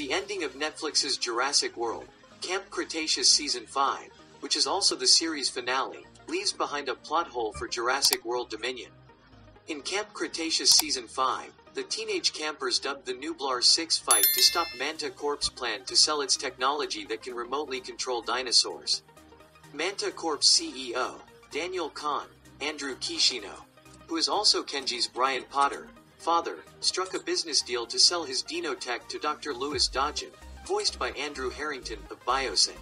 The ending of Netflix's Jurassic World, Camp Cretaceous Season 5, which is also the series finale, leaves behind a plot hole for Jurassic World Dominion. In Camp Cretaceous Season 5, the teenage campers dubbed the Nublar 6 fight to stop Mantah Corp's plan to sell its technology that can remotely control dinosaurs. Mantah Corp CEO, Daniel Kon, Andrew Kishino, who is also Kenji's Ryan Potter, father, struck a business deal to sell his Dinotech to Dr. Lewis Dodgson, voiced by Andrew Harrington of BioSyn.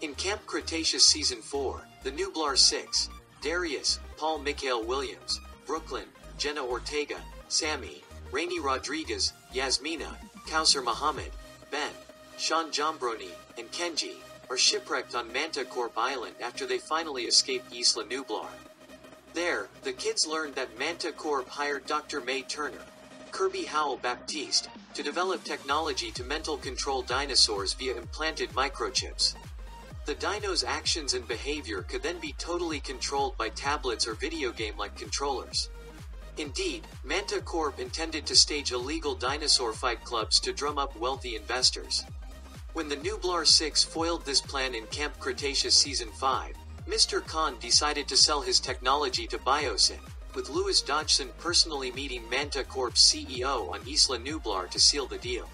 In Camp Cretaceous Season 4, the Nublar 6, Darius, Paul Michael Williams, Brooklyn, Jenna Ortega, Sammy, Raini Rodriguez, Yasmina, Kausar Mohammed, Ben, Sean Giambrone, and Kenji are shipwrecked on Mantah Corp Island after they finally escape Isla Nublar. There, the kids learned that Mantah Corp hired Dr. Mae Turner, Kirby Howell Baptiste, to develop technology to mental control dinosaurs via implanted microchips. The dino's actions and behavior could then be totally controlled by tablets or video game like controllers. Indeed, Mantah Corp intended to stage illegal dinosaur fight clubs to drum up wealthy investors. When the Nublar 6 foiled this plan in Camp Cretaceous Season 5, Mr. Kon decided to sell his technology to BioSyn, with Lewis Dodgson personally meeting Mantah Corp's CEO on Isla Nublar to seal the deal.